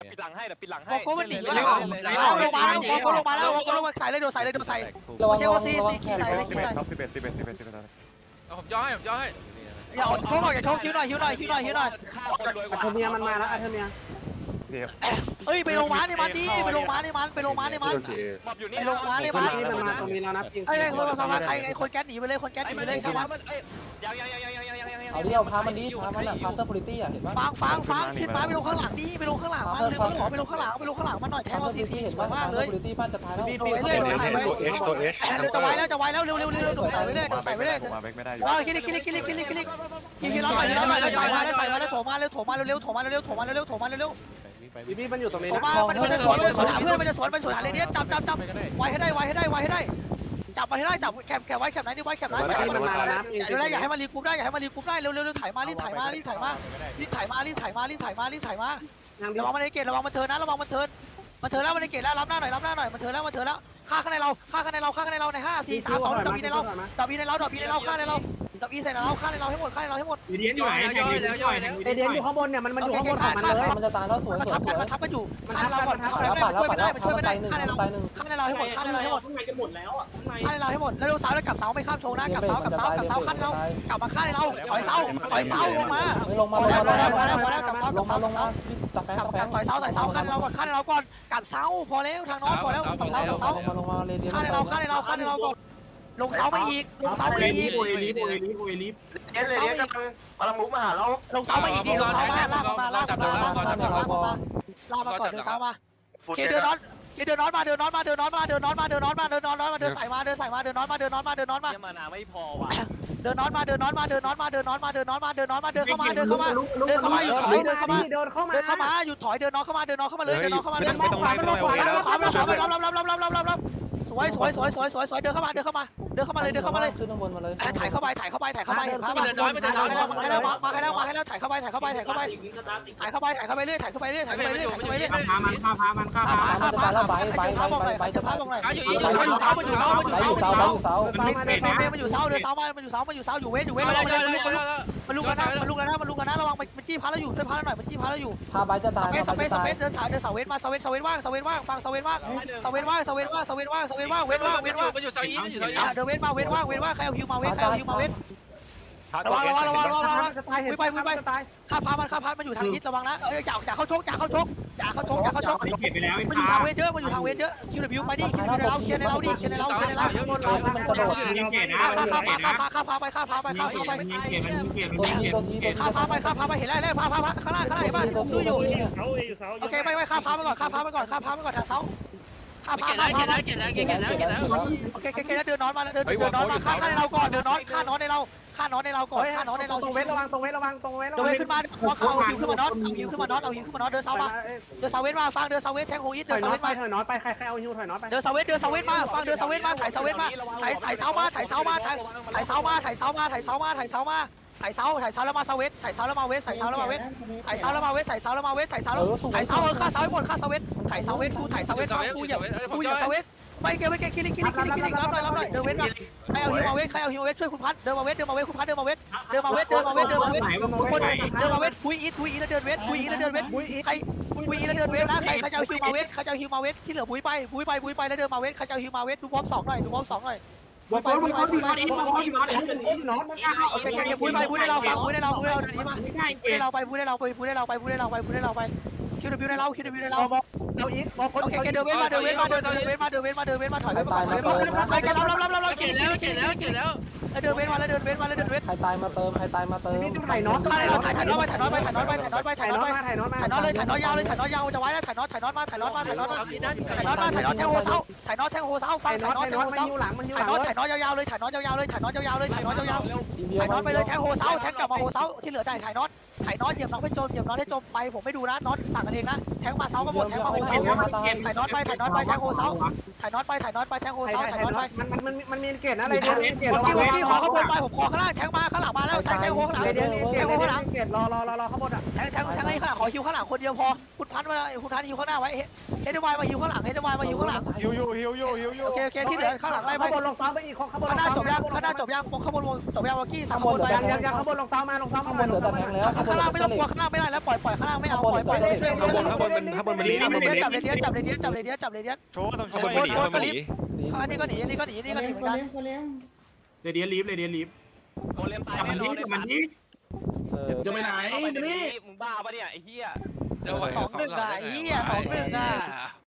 ปิดหลังให้เดี๋ยวปิดหลังโกให้โก้มันหนีเล่แล้วเล่นเล่นเอาลงมาแล้วโกโก้ลงมาแล้วโกโก้ลงมาใส่เลยโดนใส่เลยโดนใส่ระวังไม่ใช่ระวัว่างซีระวัซีงขี่ใส่เลยสิขี่บเอ็ใส่ดครับสิบเอ็ดสิบเอ็ดสิบเอ็ดสิบเอ็ดเอาผมย่อให้ผมย่อให้อย่าโชว์หน่อยอย่าโชว์คิ้วหน่อยคิ้วหน่อยคิ้วหน่อยคิ้วหน่อยฆ่าคนรวยกว่าเทอร์เมียมันมาแล้วเทอร์เมียเดี๋ยวเอ้ยไปลงม้าในมันดิไปลงม้าในมันไปลงม้าในมันหมอบอยู่นี่ไอ้ลงมาเนี่ยคนที่มันมาตรงนี้แล้วนะจริงไอ้ไอ้คนทำมาใครไอ้คนแก๊สหนีไปเลยคนแก๊สหไอ้นีมัไปนเลยเอ้ยมันเอ้ยยาวยาวยาวยาวยาวยาวยาว เอาดิเอาพามันดิพามันอะพาเซอร์พลิตี้อะเห็นปะฟังฟังฟังขึ้นมาไปลงข้างหลังดิไปลงข้างหลังมันเลยขอไปลงข้างหลังไปลงข้างหลังมันหน่อยแทพางเซอเราร์พซีลิซีตี้เห็นสวปะยมากเซเลอยร์พลิตี้บ้านจะตายแล้วโดนเรื่อยโดนใส่ไว้ตัวเอ็กตัวเอ็กจะไว้แล้วจะไว้แล้วเร็วเร็วเร็วโดนใส่ไว้เลยโดนใส่ไว้เลยผมมาเบรกไม่ได้อยู่อ๋อคิลิคิลิคิลิคิลิคิลิคิลิเราไปเราไปแล้วใส่มาแล้วใส่มาแล้วโถมาเร็วโถมาเร็วโถมาเร็วโถมาเร็วโถมาเร็วบีบีมันอยู่ตรงนี้โถนะมามันมันจะสวนมันจะสวนหาเพื่อนมันจะสวนมันสวนหาเลยเนี่ยจับจับจับไว้ให้ได้ไว้ให้ได้ไว้ให้ได้ จับมาให้ได้จับแคบแคบไว้แคบไหนนี่ไว้แคบไหนบีบีมันมาแล้วนะจริงเดี๋ยวอย่าให้มันรีกรุ๊ปได้อย่าให้มันรีกรุ๊ปได้เร็วเร็วเร็วถ่ายมารีบถ่ายมารีบถ่ายมารีบถ่ายมารีบถ่ายมารีบถ่ายมารีบถ่ายมาทางเดียระววังมันในเกตระวังมันเทินนะระวังมันเทินมันเทินแล้วมันในเกตแล้วรับหน้าหน่อยรับหน้าหน่อยมันเทินแล้วมันเทินแล้วฆ่าข้างในเราฆ่าข้างในเราฆ่าข้างในเราในห้าสี่สามสองดับบีในเราดับบีในเราดับบีในเราฆ่าในเรา ดับบีใส่ในเราฆ่าในเราให้หมดฆ่าในเราให้หมดเดียนอยู่ไหนย่อยแล้วย่อยแล้วเอเดียนอยู่ข้างบนเนี่ยมันมันอยู่ข้างบนของมันเลยมันจะตายแล้วสวยมันสวยทับสวยมันทับมันอยู่ฆ่าในเราก่อนปัดแล้วปัดแล้วช่วยปัไม่ดได้แล้วมันช่วยไม่ได้ตายหนึ่งฆ่าในเราตายหนึ่งฆ่าในเราให้หมดฆ่าในเราให้หมดข้างในจะหมดแล้วอะข้างในฆ่าในเราให้หมดแล้วเร็วเสาแล้วกลับเสาไม่ข้ามโชว์นะกลับเสากลับเสากลับเสาฆ่าในเรากลับมาฆ่าในเราถอยเสาถอยเสาลงมาไม่ลงมาลงมาลงมาลงมาลงมาลงมาตาแฟงกลับตาแฟกลังบถอยเสาถอยเสาฆ่าในเราก่อนฆ่าในเราก่อนกลับเสาพอแล้วทางน้องพอแล้วกลับเสากลับเสาลงมาลงมาเรเดียนฆ่าในเราฆ่าในเราฆ่าในเราก่อน ลงเสาไปอีก ลงเสาไปเออีลิกฟเอลิฟเอลิฟเอลิฟเดี๋ยวเดี๋ยวกำลังกำลังมุกมาหาเราลงเสาไปอีกดิลงเสามาลากมาลากมาลากมาลากมาลากมาลากมาก่อนเดินเสามาเคเดินน็อตเค เดินน้อนมาเดินน้อนมาเดินน้อนมาเดินน้อนมาเดินน้อนมาเดินน้อนมาเดินใส่มาเดินใส่มาเดินน้อนมาเดินน้อนมาเดินน้อนมาเดินยมานาไม่พอว่ะเดินน้อนมาเดินน้อนมาเดินน้อนมาเดินน้อนมาเดินน้อนมาเดินน้อนมาเดินเข้ามาเดินเข้ามาเดินเข้ามาอยู่ถอยเดินเข้ามาเดินเข้ามาเดินเข้ามาอยู่ถอยเดินน้อนเข้ามาเดินน้อนเข้ามาเลยเดินน้อนเข้ามาเดินมองขวาเดินงขวาแล้วขวาไปขวาเดินบรับรับรับรับรับรับสวยสวยสวยสวยสวยสวยเดินเข้ามาเดินเข้ามาเดินเข้ามาเลยเดินเข้ามาเลยขึ้นข้างบนมาเลยถ่ายเข้าไปถ่ายเข้าไปถ่ายเข้าไปเดินน้อยมาเดินน้อยมา ให้แล้วมาให้แล้วถ่ายเข้าไปถ่ายเข้าไปถ่ายเข้าไปถ่ายเข้าไปถ่ายเข้าไปเรื่อยถ่ายเข้าไปเรื่อยถ่ายเข้าไปเรื่อยถ่ายเข้าไปเรื่อยฆ่ามันฆ่าพามันฆ่าพามันจะตายแล้วใบใบใบใบใบจะตายมันอยู่เสามันอยู่เสามันอยู่เสามันอยู่ใบเสาอยู่เสาใบอยู่เสามันอยู่เสาเดินเสามามันอยู่เสามันอยู่เสาอยู่เว้นอยู่เว้นระวังมันลุกกันนะมันลุกกันนะมันลุกกันนะระวังมันจี้พัดแล้วอยู่ช่วยพัดหน่อยมันจี้พัดแล้วอยู่พาใบจะตายสเปซสพาเปใบซสจะตาเปยซเดินถ่ายเดินเสาเว้นมาเสาเว้นเสาเว้นว่างเสาเว้นว่างฟังเสาเว้นว่างเสาเว้นว่างเสาเว้นว่างเสาเว้นว่างเสาเว้นว่างเว้นว่างเว้นว่างมันอยู่เสาอีมันอยู่เสาอีเดินเว้นมาเว้นว่างเว้นว่างใครเอาฮิวมาเว้นใครเอาฮิวมาเว้น ระวังระวังระวังระวังระวังจะตายเห็นจะตายข้าพามันข้าพามันอยู่ทางยิดระวังนะเอ้ยอย่าอย่าเข้าชกอย่าเข้าชกอย่าเข้าชกอย่าเข้าชกอันนี้เก็บไปแล้วมันอยู่ฆ่าทางเวทเยอะมันอยู่ทางเวทเยอะคิวบิวไปดิคิวในเราเคียร์ในเราดิเคียร์ในเราเคียร์ในเรามันกระโดดยิงเกตนะข้ายิข้างพาเกตข้านะพาข้าพาไปข้าพาไปข้าพาไปยิงเกตมันยิงเกตตัวมันยิงทีเกตตัวทีตัวทีข้าพาไปข้าพาไปเห็นแล้วแล้วพาพาข้างล่างข้างล่างข้างล่างเห็นป่ะดูอยู่เสาอยู่เสาโอเคไม่ไม่ข้าพาไปก่อนข้าพาไปก่อนข้าพาไปก่อนทางเสาข้าพา เกตข้าแล้วพาเกตแล้วเกตแล้วเกตแล้วเกตแล้วโอเคโอเคแล้วเดินนอนมาแล้วเดินเดินนอนมาฆ่าฆ่าในเราก่อนเดินนอนฆ่านอนในเราฆ่านอนในเราก่อนฆ่านอนในเราตรงเวทระวังตรงเวทระวังตรงเวทระเดิวังนขึ้นมาเอาเอาฮิวขึ้นมานอนเอาฮิวขึ้นมานอนเอาฮิวขึ้นมานอนเดินเสามาเดินเสาเวทมาฟังเดินเสาเวทแทงโฮอิทเดินเสาเวทไปมาถอยน็อตไปใครใครเอาฮิวถอยน็อตไปเดินเสาเวทเดินเสาเวทมาฟังเดินเสาเวทมาถ่ายเสาเวทมาถ่ายถ่ายเสามาถ่ายเสามาถ่ายถ่ายเสามาถ่ายเสามาถ่ายเสามาถ่ายเสามา ถ่ายเสาถ่ายเสาแล้วมาเสาเวทถ่ายเสาแล้วมาเวทถ่ายเสาแล้วมาเวทถ่ายเสาแล้วมาเวทถ่ายเสาแล้วมาเวทถ่ายเสาแล้วถ่ายเสาเออฆ่าเสาให้หมดฆ่าเสาเวทถ่ายเสาเวทฟูถ่ายเสาเวทฟังฟูเหยียบฟูเหยียบเสาเวทไปเกมไปเกมคิลิคิลิคิลิคิลิรับหน่อยรับหน่อยเดินเวทมาใครเอาฮิวมาเวทใครเอาฮิวมาเวทช่วยคุณพัดเดินมาเวทเดินมาเวทคุณพัดเดินมาเวทเดินมาเวทเดินมาเวทเดินมาเวทไหนมันทุกคนไหนเดินมาเวทคุยอีทคุยอีทแล้วเดินเวทคุยอีทแล้วเดินเวทบุ้ยอีใครคุยอีทแล้วเดินเวทนะใครใครจะเอาฮิวมาเวทใครจะเอาฮิวมาเวทที่เหลือบุยไปบุยไปบุยไปแล้วเดินมาเวทใครจะเอาฮิวมาเวทดูพร้อมสองหน่อยดูพร้อมสองหน่อย วอลกอนวอลกอนอยู่นอนเองวอลกอนอยู่นอนเองอยู่นอนพูดไปพูดให้เราฟังพูดให้เราพูดให้เราเดี๋ยวนี้มาพูดให้เราไปพูดให้เราไปพูดให้เราไปพูดให้เราไปพูดให้เราไปคิวเดบิวให้เราคิวเดบิวให้เรา เสาอีกบอกคนโอเคโอเคเดินเวทมาเดินเวทมาเดินเวทมาเดินเวทมาเดินเวทมาถอยไปก่อนถอยไปก่อนไปกันรับรับรับรับรับเกตแล้วเกตแล้วเกตแล้วเดินเวทมาแล้วเดินเวทมาแล้วเดินเวทใครตายมาเติมใครตายมาเติมนี่จุดถ่ายน็อตถ่ายน็อตถ่ายน็อตไปถ่ายน็อตไปถ่ายน็อตไปถ่ายน็อตไปถ่าถ่ายยน็น็ออตตไปมาถ่ายน็อตมาถ่ายน็อตเลยถ่ายน็อตยาวเลยถ่ายน็อตยาวจะไว้แล้วถ่ายน็อตถ่ายน็อตมาถ่ายน็อตมาถ่ายน็อตมาถ่ายน็อตมาถ่ายน็อตมาถ่ายน็อตแทงโฮเซาถ่ายน็อตแทงโฮเซาฟัถ่างยน็ถ่าอยตน็อตถ่ายแทงโฮเซาน็อตมันยิวหลังมันยิวหถ่าลัยงน็อตถ่ายน็อตยาวๆเลยถ่ายน็อตยาวๆเลยถ่ายน็อตยาวๆเลยถ่ายน็อตยาวอีเบียๆถ่ายน็อตไปเลยแทร์งโฮเซาแทงกลับมาโฮเซาที่เหลือได้ถ่ายน็อต ถ่ายน็อตเหยียบน็อตให้จมเหยียบน็อตให้จมไปผมไม่ดูนะน็อตสั่งกันเองนะแทงมาเซาก็หมดแทงมาโฮเซาถ่ายน็อตไปถ่ายน็อตไปแทงโฮเซาถ่ายน็อตไปถ่ายน็อตไปแทงโฮถ่ายเซาถ่ายถ่ายน็อตน็อไปตมันมันมันมีเกตนะอะไรเดียนเกตผมระวัที่งผมที่ขอข้างบนไปผมขอข้างล่างแทงมาข้างหลังมาแล้วแทงแทงโฮข้างหลังเดียนเกตเดียนเกตรอรอรอรอข้างบนอะแทงแทงแทงไอ้ข้างหลังขอคิวข้างหลังคนเดียวพอคุณพันมาคุณพันยิวข้างหน้าไว้เฮดวายมายิวข้างหลังเฮดวายมายิวข้างหลังฮิวยูฮิวยูฮิวยูโอเคโอเคที่เหลือข้างหลังไล่ไปข้างบนลงซ้อมไปอีกข้างบนลข้างงหน้าซ้อมจบยังข้างหน้าจบยังข้างบนจบยังวงข้างบนวงจบยังวากี้สามคนไปยังยังยังข้างบนลงซ้อมมาลงซ้อมข้างมาบนเหลือแต่แทงแล้วข้างบนางล่างไม่ต้องกลัวข้างล่างไม่ได้แล้วปล่อยปล่อยข้างล่างไม่เอาปล่อยปล่อยข้างบนข้างบนมันข้างบนมันเดีลียข้างบนมันลีจับเลยเดียจับเลยเดียจับเลยเดียจับเลยเดียจับเลยเดียโชว์ต้องโชข้างบว์นมันลีข้างบนมันลีอันนี้ก็หนีอันนี้ก็หนีอันนี้ก็หนีเหมือนกันเดี๋ยวเดี๋ยวลีฟเลยเดี๋ยวลีฟโกเลมตายกลับแน่มันนนี้อนกลับมันนี้เออจะไปไหนไอ้มานี่มึงบ้าปะเนี่ยไอ้เหี้ยเดี๋ยวสองหนึ่งอะเฮียสองหนึ่งอะโ